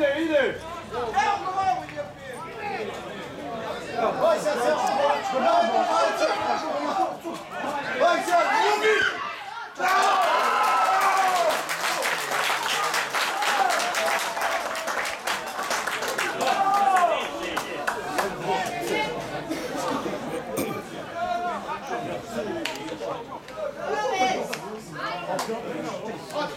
Idę, idę! Atko!